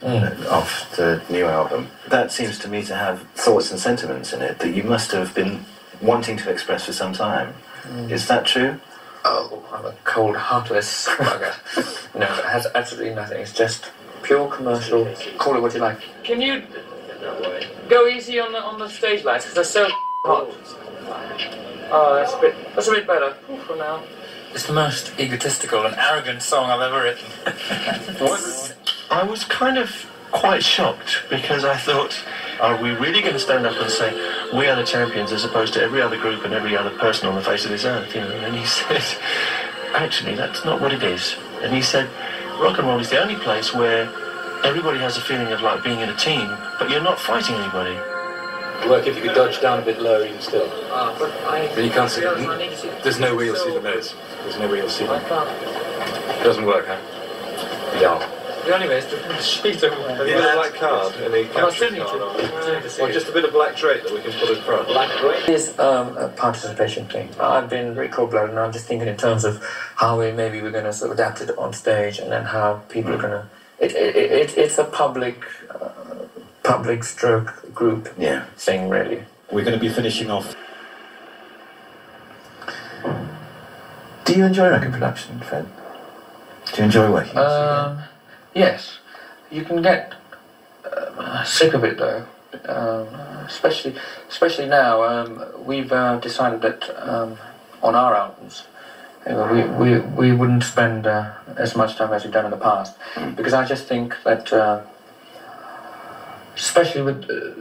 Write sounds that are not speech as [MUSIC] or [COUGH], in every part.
Mm. off the new album. That seems to me to have thoughts and sentiments in it that you must have been wanting to express for some time. Mm. Is that true? Oh, I'm a cold, heartless bugger. [LAUGHS] no, it has absolutely nothing. It's just pure commercial. Call it what you like. Can you go easy on the on the stage lights because they're so hot? Oh, that's a bit that's a bit better for now. It's the most egotistical and arrogant song I've ever written. [LAUGHS] I was kind of quite shocked because I thought, are we really going to stand up and say we are the champions as opposed to every other group and every other person on the face of this earth? You know, and he [LAUGHS] said, actually, that's not what it is. And he said, rock and roll is the only place where everybody has a feeling of like being in a team, but you're not fighting anybody. Work if you could dodge down a bit lower even still. Ah, but I. But you can't see them. need to see. There's no way you'll see them,Ez. There's no way you'll see I them. It doesn't work, huh? Yeah. The only way is to shoot them. Have you got a black card? Any Well, I still capture need card? on? to. to see Or it. just a bit of black drape that we can put in front? Black grey? It is um, a participation thing. I've been very cold-blooded, and I'm just thinking in terms of how we maybe we're going to sort of adapt it on stage, and then how people are going to. It, it, it, it's a public, uh, public stroke group Yeah. thing, really. We're going to be finishing off. Do you enjoy record production, Fred? Do you enjoy working? in the studio? Um, yes, you can get uh, sick of it though. Um, especially, especially now, um, we've uh, decided that um, on our albums, we, we, we wouldn't spend uh, as much time as we've done in the past because I just think that, uh, especially with uh,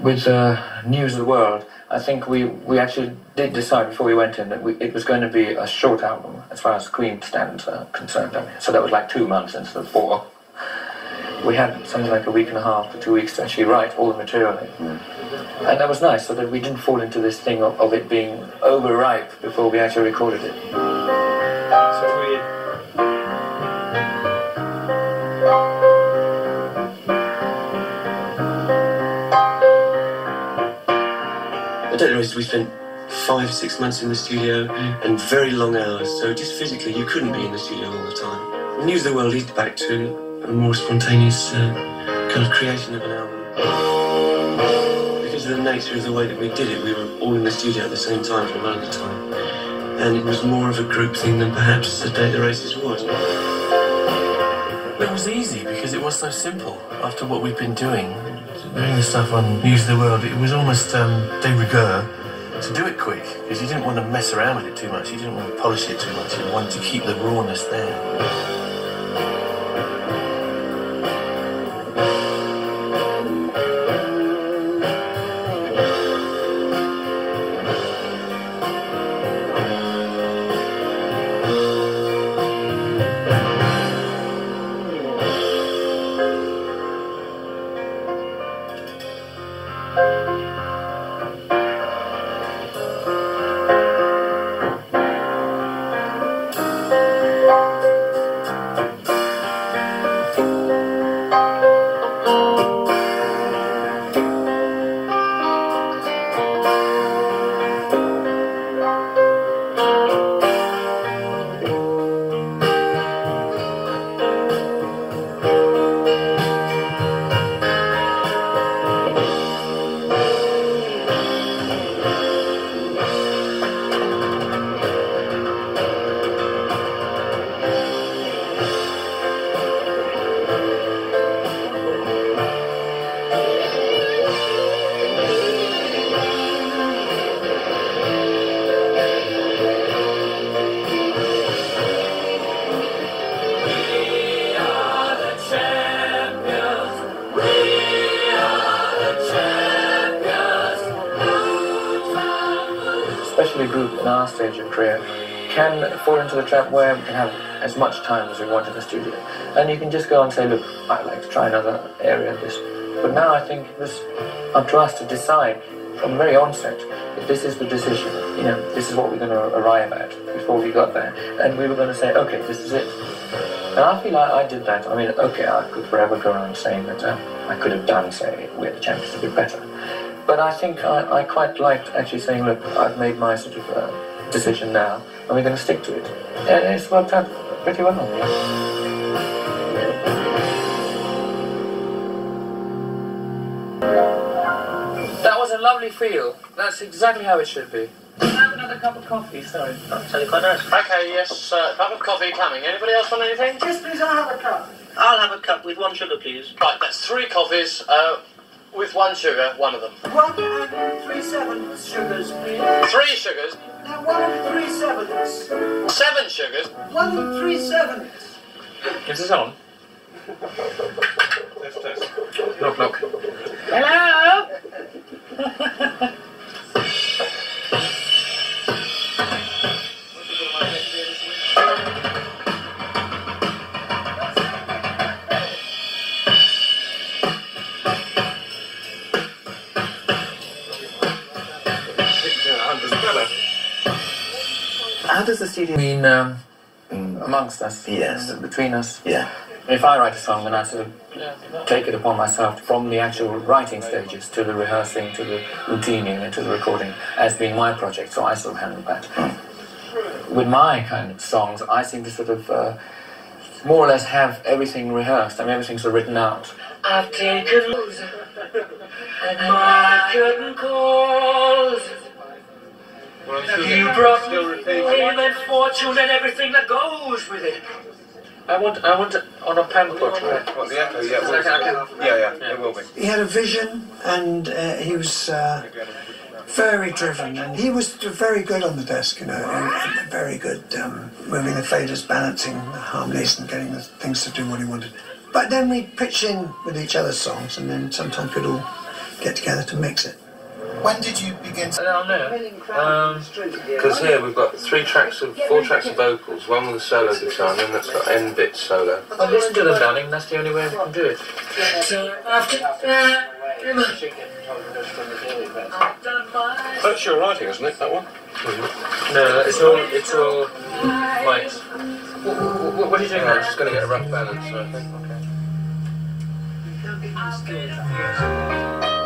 with uh, News of the World, I think we, we actually did decide before we went in that we, it was going to be a short album as far as Queen stands are concerned. I mean, so that was like two months instead of four. We had something like a week and a half to two weeks to actually write all the material in. And that was nice, so that we didn't fall into this thing of, of it being overripe before we actually recorded it. Don't know, we spent five, six months in the studio and very long hours, so just physically you couldn't be in the studio all the time. News of the World leads back to a more spontaneous uh, kind of creation of an album. Because of the nature of the way that we did it, we were all in the studio at the same time for a lot of the time. And it was more of a group thing than perhaps the Day the Races was. It was easy because it was so simple. After what we'd been doing, doing the stuff on News of the World, it was almost um, de rigueur to do it quick because you didn't want to mess around with it too much. You didn't want to polish it too much. You wanted to keep the rawness there. Especially group in our stage of career, can fall into the trap where we can have as much time as we want in the studio. And you can just go and say, look, I'd like to try another area of this. But now I think it was up to us to decide from the very onset that this is the decision, you know, this is what we're going to arrive at before we got there. And we were going to say, okay, this is it. And I feel like I did that. I mean, okay, I could forever go around saying that uh, I could have done, say, We're the Champions a bit better. But I think I, I quite liked actually saying, look, I've made my sort of uh, decision now, and we're going to stick to it. And it's worked out pretty well. That was a lovely feel. That's exactly how it should be. Have another cup of coffee, sorry. That's really quite nice. Okay, yes, uh, cup of coffee coming. Anybody else want anything? Yes, please, I'll have a cup. I'll have a cup with one sugar, please. Right, that's three coffees. Uh, with one sugar, one of them. One and three sevenths sugars, please. Three sugars, Now, one and three sevenths. seven sugars. One and three sevenths. Is this on? Test, test. Look, look. Hello? [LAUGHS] How does the studio? I mean, um, Mm, amongst us. Yes. Between us. yeah. If I write a song, then I sort of take it upon myself from the actual writing stages to the rehearsing to the routining and to the recording as being my project. So I sort of handle that. With my kind of songs, I seem to sort of uh, more or less have everything rehearsed. I mean, everything's sort of written out. I've taken and my curtain calls. You brought me fame and fortune and everything that goes with it. I want, I want it on a pen portrait. What, the echo? Yeah, I can- yeah, yeah, it will be. He had a vision and uh, he was uh, very driven and he was very good on the desk, you know, and, and very good um, moving the faders, balancing the harmonies and getting the things to do what he wanted. But then we'd pitch in with each other's songs and then sometimes we'd all get together to mix it. When did you begin to I don't know. Um, Because here we've got three tracks of four tracks of vocals, one with a solo guitar, and then that's got N bit solo. well, listen to them, darling. That's the only way we can do it. That's your writing, isn't it, that one? No, it's all, it's all Mike's. What, what, what are you doing Yeah, I'm just going to get a rough balance, so I think. Okay.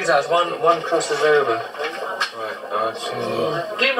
But there- there's guitars. One one crosses over. Right. Uh, so Give him